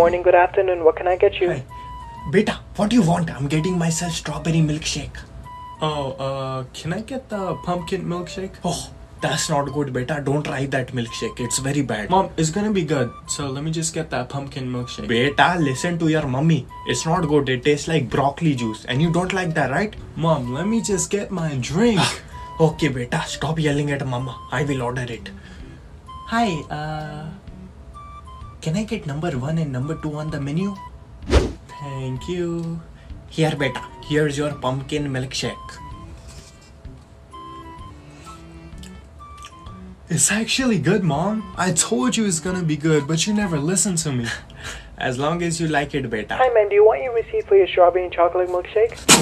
morning, good afternoon. What can I get you? Hi. Beta, what do you want? I'm getting myself strawberry milkshake. Oh, uh, can I get the pumpkin milkshake? Oh, that's not good, beta. Don't try that milkshake. It's very bad. Mom, it's gonna be good. So let me just get that pumpkin milkshake. Beta, listen to your mummy. It's not good. It tastes like broccoli juice. And you don't like that, right? Mom, let me just get my drink. Okay, beta. Stop yelling at mama. I will order it. Hi, uh. Can I get number one and number two on the menu? Thank you. Here, beta. Here's your pumpkin milkshake. It's actually good, Mom. I told you it's gonna be good, but you never listen to me. As long as you like it, beta. Hi, man. Do you want your receipt for your strawberry and chocolate milkshake?